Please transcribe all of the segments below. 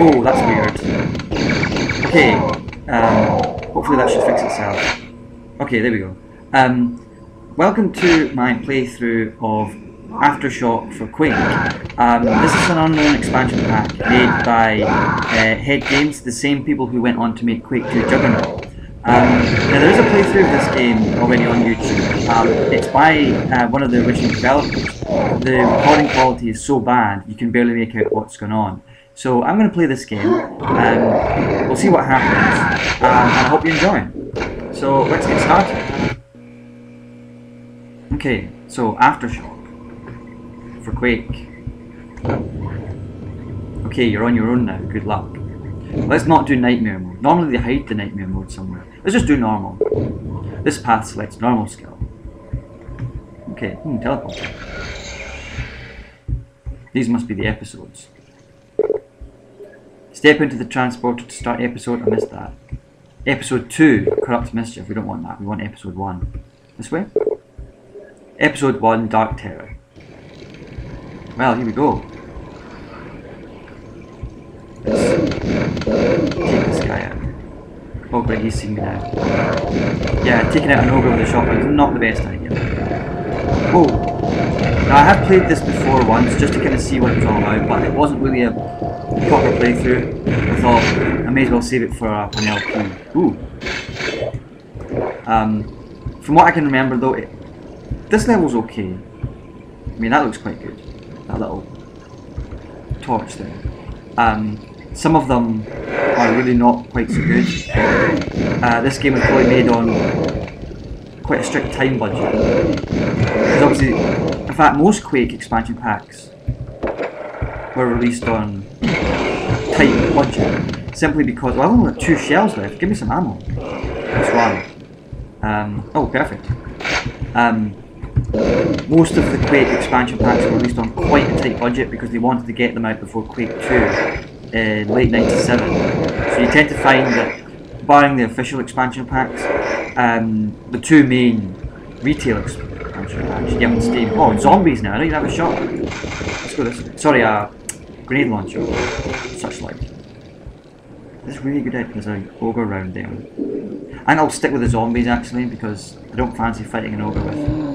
Oh, that's weird. Okay, um, hopefully that should fix itself. Okay, there we go. Um, welcome to my playthrough of Aftershock for Quake. Um, this is an unknown expansion pack made by uh, Head Games, the same people who went on to make Quake 2 Juggernaut. Um, now there is a playthrough of this game already on YouTube. Um, it's by uh, one of the original developers. The recording quality is so bad you can barely make out what's going on. So I'm going to play this game, and we'll see what happens, um, and I hope you enjoy. So let's get started. Okay, so Aftershock for Quake. Okay, you're on your own now, good luck. Let's not do Nightmare mode. Normally they hide the Nightmare mode somewhere. Let's just do normal. This path selects normal skill. Okay, hmm, teleport. These must be the episodes. Step into the transporter to start episode. I missed that. Episode 2, Corrupt Mischief. We don't want that. We want episode 1. This way? Episode 1, Dark Terror. Well, here we go. Take this guy out. Oh great, he's seen me now. Yeah, taking out an ogre with a shotgun is not the best idea. Whoa! Now I have played this before once, just to kind of see what it's all about, but it wasn't really a proper playthrough. I thought I may as well save it for uh, an LP. Ooh. Um, from what I can remember though, it, this level's okay. I mean, that looks quite good. That little torch thing. Um, some of them are really not quite so good. Uh, this game was probably made on quite a strict time budget. Because obviously, fact, most Quake expansion packs were released on tight budget. Simply because, well, I've only got two shells left. Give me some ammo. That's one. Um, oh, perfect. Um, most of the Quake expansion packs were released on quite a tight budget because they wanted to get them out before Quake 2 in late 97. So you tend to find that, barring the official expansion packs, um, the two main retail you get on Oh, zombies now, I don't even have a shot. Let's go this. Sorry, uh, grenade launcher. Such like. This is really good at there's an ogre round there. And I'll stick with the zombies actually because I don't fancy fighting an ogre with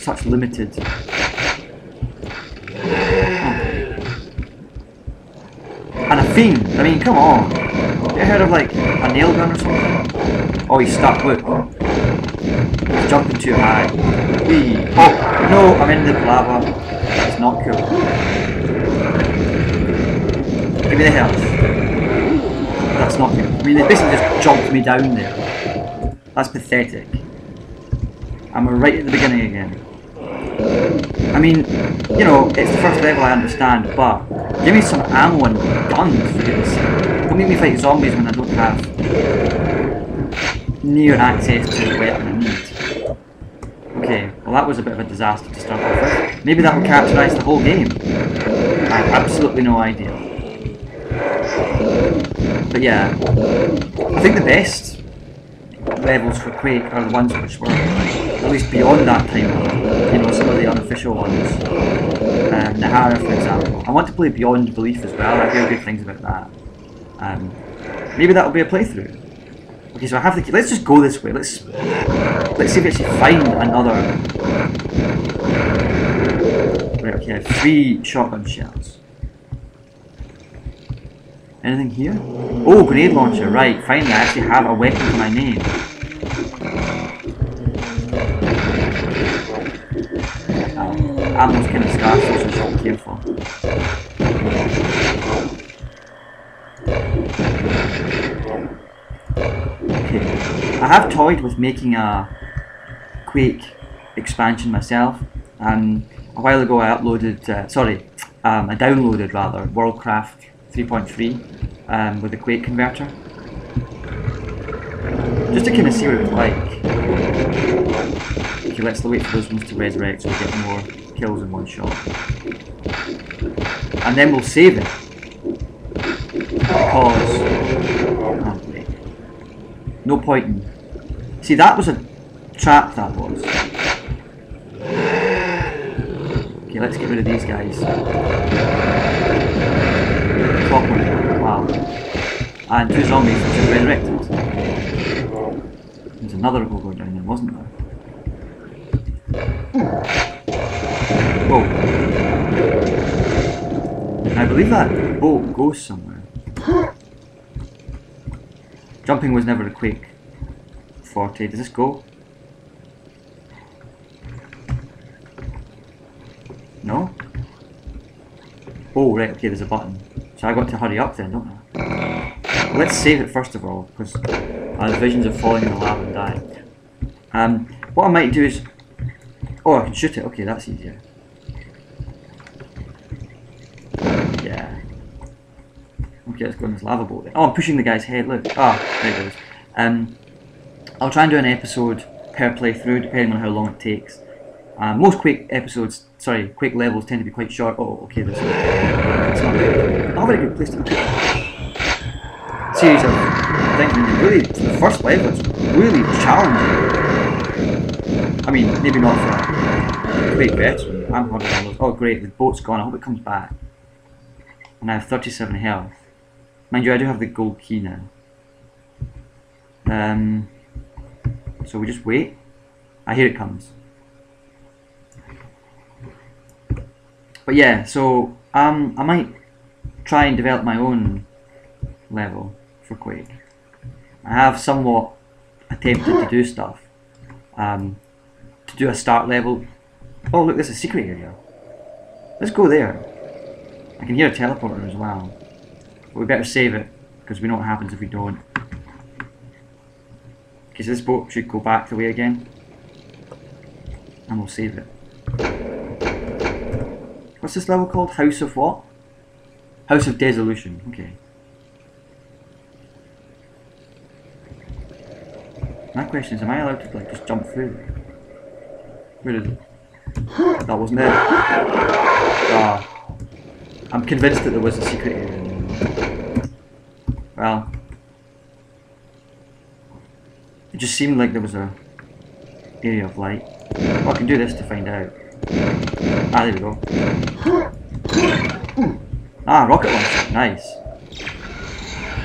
such limited And a fiend. I mean, come on. You heard of like a nail gun or something? Oh, he's stuck. Look. He's jumping too high. Wee. Oh, no, I'm in the lava. That's not cool. Give me the health. That's not good. I mean, they basically just jumped me down there. That's pathetic. And we're right at the beginning again. I mean, you know, it's the first level I understand, but give me some ammo and guns for goodness sake. Don't make me fight zombies when I don't have near access to the weapon I need. Okay, well that was a bit of a disaster to start off with. Maybe that will characterise the whole game. I have absolutely no idea. But yeah, I think the best levels for Quake are the ones which were at least beyond that time. You know, some of the unofficial ones. Um, Nehahra, for example. I want to play Beyond Belief as well. I hear good things about that. Um, maybe that'll be a playthrough. Okay, so I have the. key. Let's just go this way. Let's let's see if we actually find another. Right. Okay, I have three shotgun shells. Anything here? Oh, grenade launcher. Right. Finally, I actually have a weapon to my name. Um, ammo's kind of scarce, so should be careful. I have toyed with making a Quake expansion myself. Um, a while ago I uploaded, uh, sorry, um, I downloaded rather, Worldcraft 3.3 um, with the Quake converter. Just to kind of see what it was like. Okay, let's wait for those ones to resurrect so we get more kills in one shot. And then we'll save it. Because... Oh. No point in... See, that was a trap, that was. Okay, let's get rid of these guys. Wow. And two zombies which are resurrected. There's another Gogor down there, wasn't there? Whoa. I believe that boat goes somewhere. Jumping was never a Quake forte. Does this go? No? Oh, right, okay, there's a button. So I got to hurry up then, don't I? Let's save it first of all, because I have visions of falling in the lava and dying. Um, what I might do is... Oh, I can shoot it. Okay, that's easier. Yeah. Okay, let's go in this lava. Oh, I'm pushing the guy's head, look. Ah, there it goes. Um, I'll try and do an episode per playthrough, depending on how long it takes. Uh, most Quake episodes, sorry, Quake levels tend to be quite short. Oh, okay, this is not, a very good place to be. Series of things, really, the first level is really challenging. I mean, maybe not for a great veteran. I'm harder than those. Oh, great, the boat's gone. I hope it comes back. And I have 37 health. Mind you, I do have the gold key now. Um, so we just wait. Ah, here it comes. But yeah, so um, I might try and develop my own level for Quake. I have somewhat attempted to do stuff. Um, to do a start level. Oh look, there's a secret area. Let's go there. I can hear a teleporter as well. We better save it, because we know what happens if we don't. Because this boat should go back the way again. And we'll save it. What's this level called? House of what? House of Dissolution. Okay. My question is, am I allowed to like just jump through? Where is it? That wasn't it. Ah. I'm convinced that there was a secret area. Well. It just seemed like there was a area of light. Oh, I can do this to find out. Ah, there we go. Ah, rocket launcher. Nice.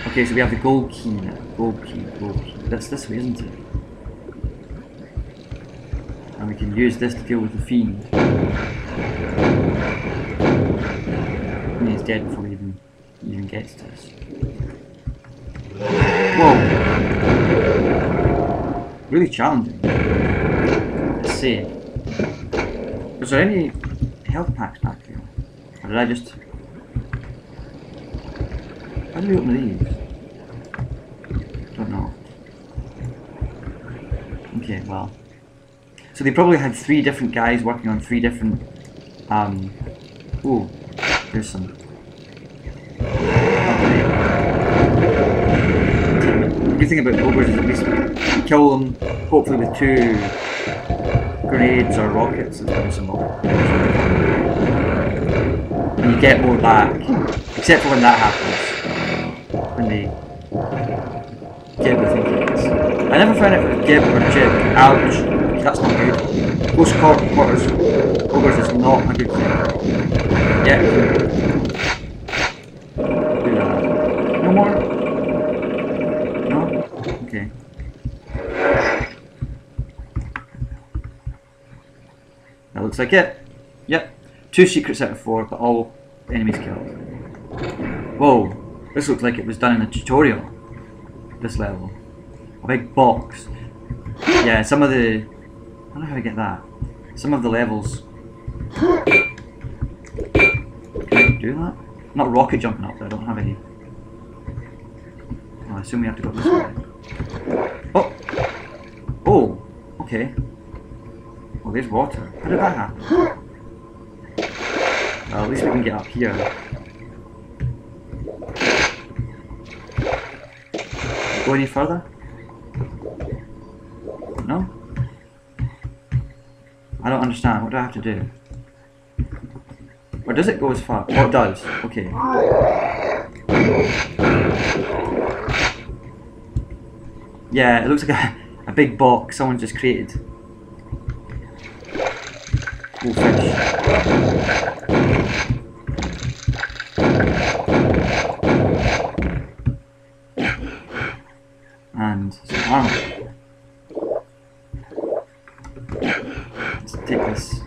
Okay, so we have the gold key now. Gold key, gold key. That's this way, isn't it? And we can use this to deal with the fiend. Mean, he's dead before he even, even gets to us. Whoa! Really challenging. Let's see. Was there any health packs back here? Or did I just... How do we open these? Don't know. Okay, well. So they probably had three different guys working on three different... Um... Ooh, there's some... The good thing about ogres is at least you kill them, hopefully with two grenades or rockets some And you get more back. Except for when that happens. When they Gib, I think it is. I never found it was Gib or Jib. Ouch. That's not good. Close quarters ogres is not a good thing. Yeah. No more? No? Okay. That looks like it. Yep. Two secrets out of four, but all enemies killed. Whoa. This looks like it was done in a tutorial. This level. A big box. Yeah, some of the... I don't know how to get that. Some of the levels... Can I do that? Not rocket jumping up there, I don't have any... Oh, I assume we have to go this way. Oh! Oh! Okay. Oh, there's water. How did that happen? Well, at least we can get up here. Go any further? No? I don't understand. What do I have to do? Or does it go as far? Oh, it does. Okay. Yeah, it looks like a, a big box someone just created fish. And some. Let's take this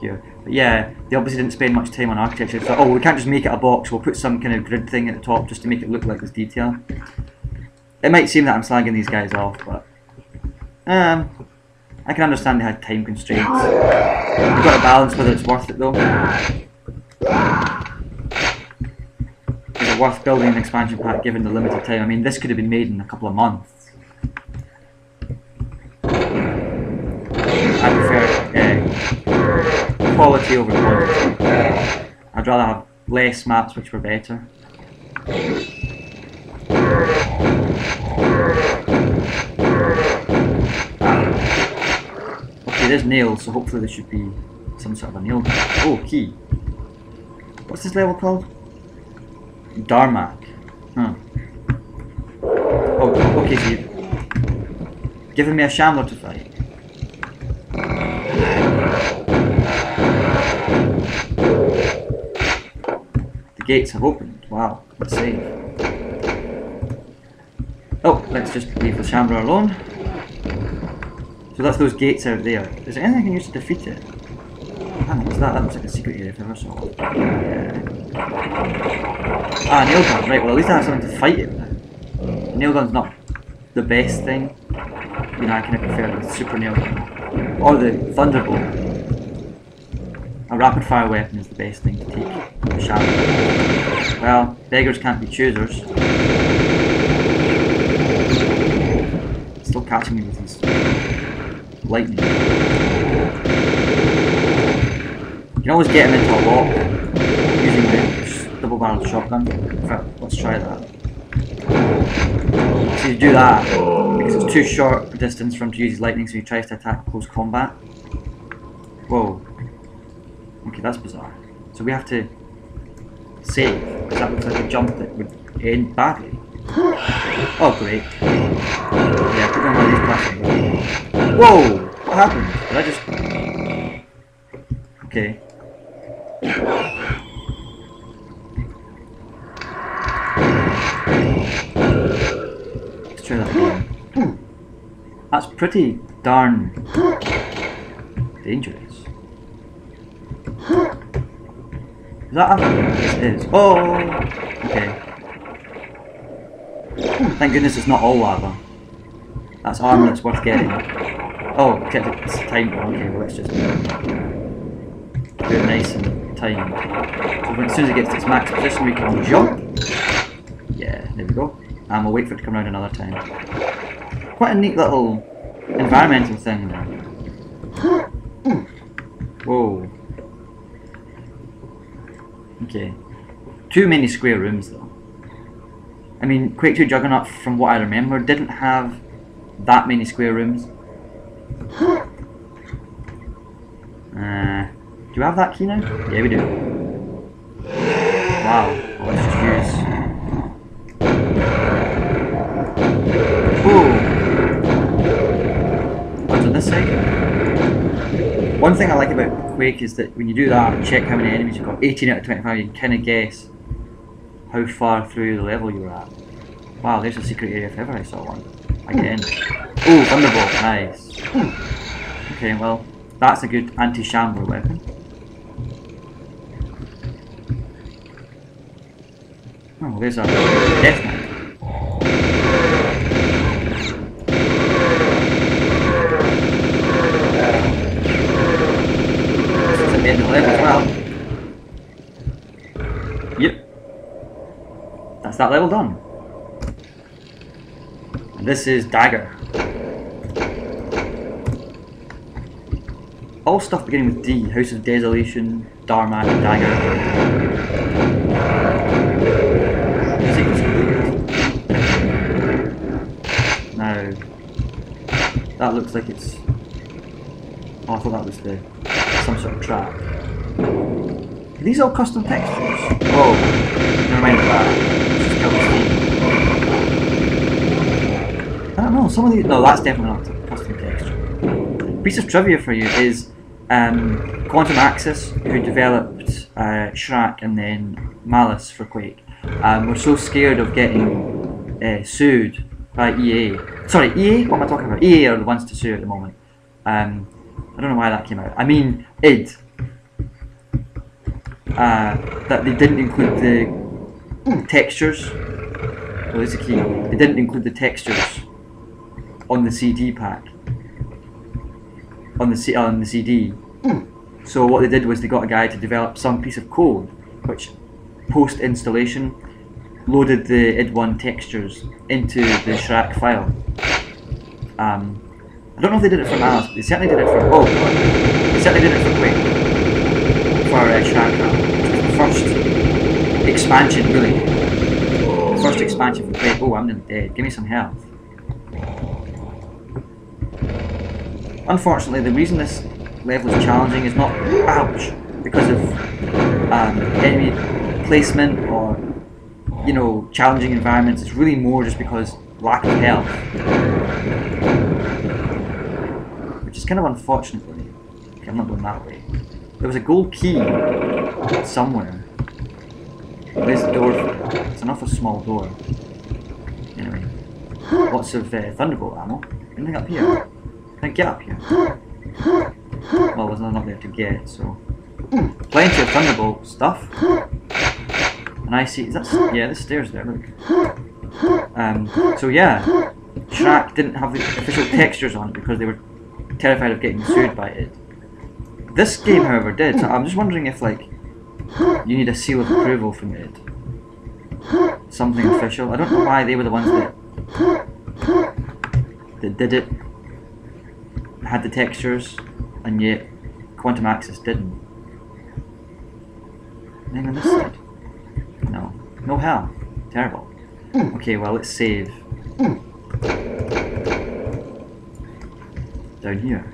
here. Yeah, they obviously didn't spend much time on architecture. So, oh, we can't just make it a box. We'll put some kind of grid thing at the top just to make it look like there's detail. It might seem that I'm slagging these guys off, but... Um, I can understand they had time constraints. You've got to balance whether it's worth it though. Is it worth building an expansion pack given the limited time? I mean, this could have been made in a couple of months. I prefer uh, quality over quantity. I'd rather have less maps which were better. Okay, there's nails, so hopefully there should be some sort of a nail. Oh, key. What's this level called? Darmak. Huh. Oh, okay, so you giving me a shambler to fight. The gates have opened. Wow, let's save. Oh, let's just leave the shambler alone. So that's those gates out there. Is there anything I can use to defeat it? Ah, what's that? That looks like a secret area if I ever saw. Ah, nail gun. Right, well at least I have something to fight it with. Nail gun's not the best thing. You know, I kind of prefer the super nail gun. Or the thunderbolt. A rapid fire weapon is the best thing to take. Well, beggars can't be choosers. Still catching me with these lightning. You can always get him into a lock using the double barreled shotgun. Let's try that. So you do that, because it's too short a distance for him to use his lightning, so he tries to attack close combat. Whoa. Okay, that's bizarre. So we have to save, because that looks like a jump that would end badly. Oh, great. Yeah, put one of these platforms. Whoa! What happened? Did I just... Okay. Let's try that again. That's pretty darn dangerous. Is that? Yes, it is. Oh! Okay. Thank goodness it's not all lava. That's armor that's worth getting. Oh, except it's timed. Okay, well let's just do it nice and timed. So when, as soon as it gets to its max position, we can jump. Yeah, there we go. And we'll wait for it to come around another time. Quite a neat little environmental thing there. Whoa. Okay. Too many square rooms though. I mean, Quake 2 Juggernaut, from what I remember, didn't have that many square rooms. Uh, do you have that key now? Yeah, we do. Wow. Well, let's just use. Ooh. What's on this side? One thing I like about Quake is that when you do that, check how many enemies you've got. 18 out of 25, you can kind of guess how far through the level you're at. Wow, there's a secret area if ever I saw one. Again. Oh, Thunderbolt, nice. Okay, well, that's a good anti-shambler weapon. Oh, there's a death knight. Level as. Yep. That's that level done. And this is Dagger. All stuff beginning with D. House of Desolation, Darmak, Dagger. Completed. Now, that looks like it's... Oh, I thought that was the some sort of trap. Are these all custom textures? Oh, never mind that. I don't know, some of these... No, that's definitely not a custom texture. Piece of trivia for you is um, Quantum Axcess, who developed uh, Shrak and then Malice for Quake, um, were so scared of getting uh, sued by EA Sorry, EA. What am I talking about? EA are the ones to sue at the moment. Um, I don't know why that came out. I mean, id. Uh, that they didn't include the textures. Well, there's a key. They didn't include the textures on the CD pack. On the C- on the CD. So what they did was they got a guy to develop some piece of code, which post installation loaded the id1 textures into the Shrak file. Um, I don't know if they did it for Malice, but they certainly did it for oh, they certainly did it for Quake for uh, Shrak. The first expansion, really. The first expansion for Quake. Oh, I'm dead. Give me some health. Unfortunately, the reason this level is challenging is not ouch because of um, enemy placement or you know challenging environments. It's really more just because lack of health, which is kind of unfortunate. Really. Okay, I'm not going that way. There was a gold key somewhere. There's the door. For it. It's an awful small door. Anyway, lots of uh, thunderbolt ammo. Anything up here? I get up here? Well, there's not there to get, so plenty of thunderbolt stuff. And I see, is that, yeah, the stairs there, look. Um, so yeah, Shrak didn't have the official textures on it because they were terrified of getting sued by it. This game, however, did, so I'm just wondering if, like, you need a seal of approval from it. Something official. I don't know why they were the ones that, that did it, had the textures, and yet Quantum Axcess didn't. Anything on this side? No. No hell. Terrible. Hmm. Okay, well, let's save. Hmm. Down here.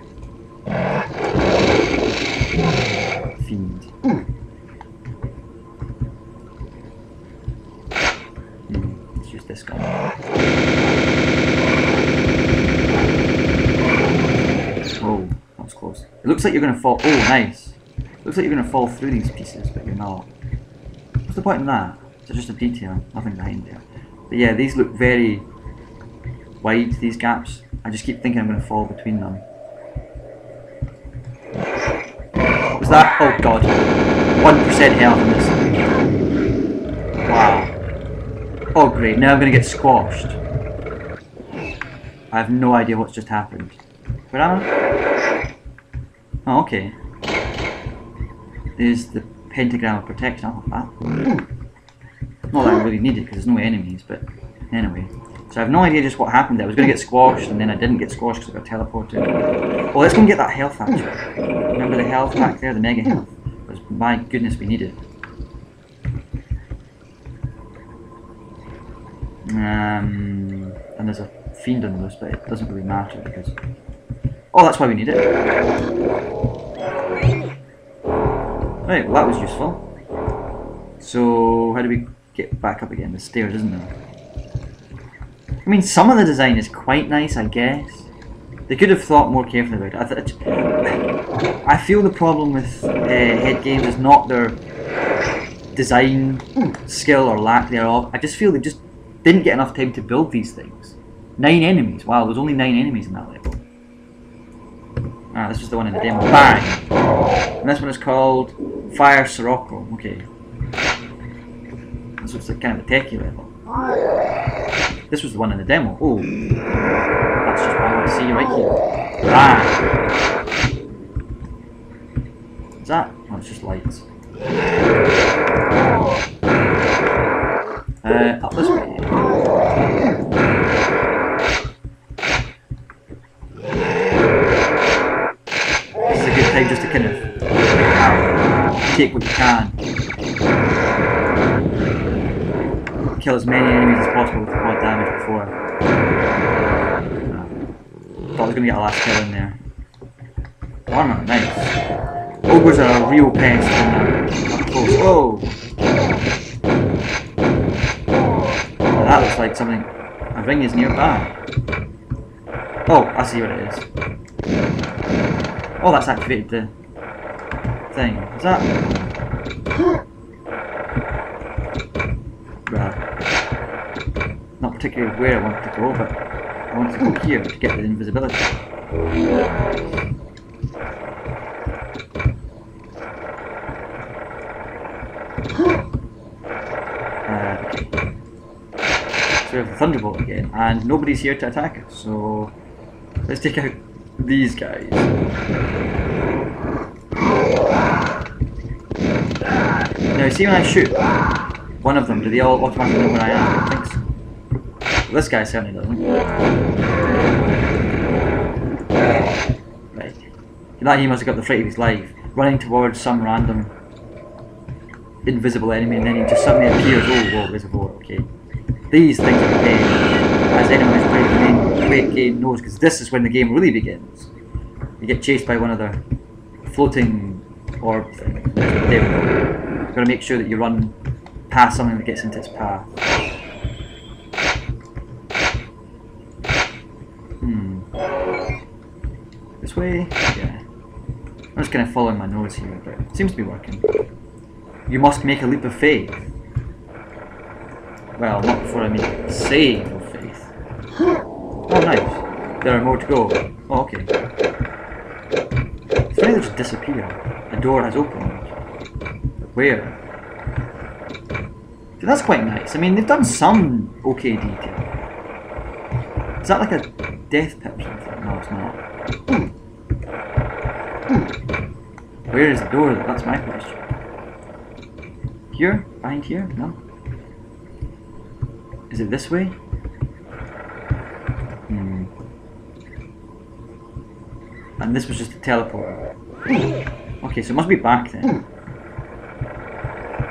Fiend. Hmm, let's use this guy. Oh, that was close. It looks like you're gonna fall. Oh, nice. looks like you're gonna fall through these pieces, but you're not. What's the point in that? It's just a detail, nothing behind there. But yeah, these look very wide, these gaps. I just keep thinking I'm gonna fall between them. Was that? Oh god. 1% health in this. Wow. Oh great, now I'm gonna get squashed. I have no idea what's just happened. Where am I? Oh, okay. There's the pentagram of protection. I'll have that. Not that I really need it because there's no enemies, but anyway. So I have no idea just what happened there. I was going to get squashed and then I didn't get squashed because I got teleported. Well, let's go and get that health actually. Remember the health back there, the mega health? Because my goodness, we need it. Um, and there's a fiend on this, but it doesn't really matter because. Oh, that's why we need it. Right, well that was useful. So how do we get back up again? The stairs, isn't there? I mean, some of the design is quite nice, I guess. They could have thought more carefully about it. I, I feel the problem with uh, head games is not their design skill or lack thereof. I just feel they just didn't get enough time to build these things. Nine enemies. Wow, there's only nine enemies in that level. Ah, this was the one in the demo. Bang! And this one is called Fire Sirocco. Okay. This looks like kind of a techie level. This was the one in the demo. Oh. That's just what I want to see right here. Bang! Is that? Oh, it's just lights. Uh, up this way. Kill as many enemies as possible with quad damage before. Uh, thought I was gonna get a last kill in there. Armor, nice. Ogres are a real pest they're up close. Whoa! That looks like something. A ring is nearby. Oh, I see what it is. Oh, that's activated the thing. Is that? Right. Not particularly where I want to go, but I want to go here to get the invisibility. Uh. So we have the Thunderbolt again, and nobody's here to attack us, so let's take out these guys. Now, see when I shoot one of them, do they all automatically know where I am? I think this guy certainly doesn't. Right. That he must have got the fright of his life, running towards some random invisible enemy, and then he just suddenly appears. Oh, whoa, there's a boar, okay. These things are the as anyone who's played the main game knows, because this is when the game really begins. You get chased by one of the floating orb things. There we go. You've got to make sure that you run past something that gets into its path. Hmm. This way? Yeah. I'm just kind of following my nose here, but it seems to be working. You must make a leap of faith. Well, not before I make a save of faith. Oh, nice. There are more to go. Oh, okay. It's funny they just disappear. The door has opened. Where? That's quite nice. I mean, they've done some okay detail. Is that like a death pit or something? No, it's not. Hmm. Where is the door? That's my question. Here? Behind here? No? Is it this way? Hmm. And this was just a teleporter. Okay, so it must be back then.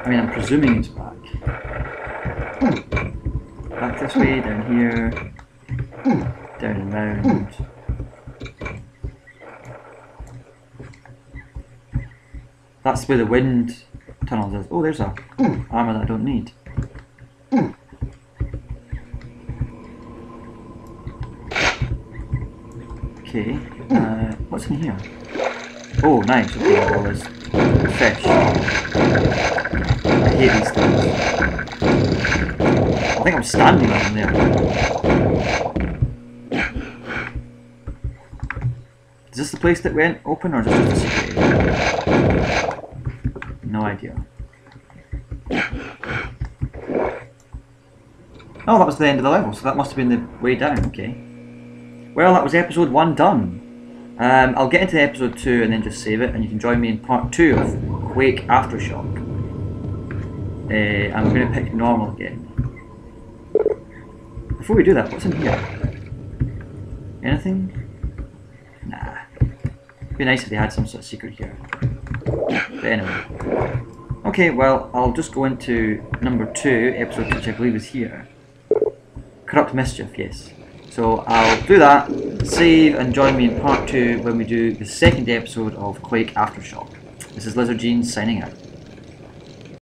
I mean, I'm presuming it's back. Back this way, down here, down and. That's where the wind tunnel is. Oh, there's a armor that I don't need. Okay, uh, what's in here? Oh, nice. Okay, well, there's fish. I hate these things. I think I'm standing on them there. Is this the place that went open or is this just a secret idea. Oh, that was the end of the level, so that must have been the way down, okay. Well, that was episode 1 done. Um, I'll get into episode 2 and then just save it, and you can join me in part 2 of Quake Aftershock. Uh, I'm going to pick normal again. Before we do that, what's in here? Anything? Nah. It'd be nice if they had some sort of secret here. But anyway. Okay, well, I'll just go into number 2, episode 2, which I believe is here. Corrupt Mischief, yes. So I'll do that, save, and join me in part 2 when we do the second episode of Quake Aftershock. This is Lizard Gene signing out.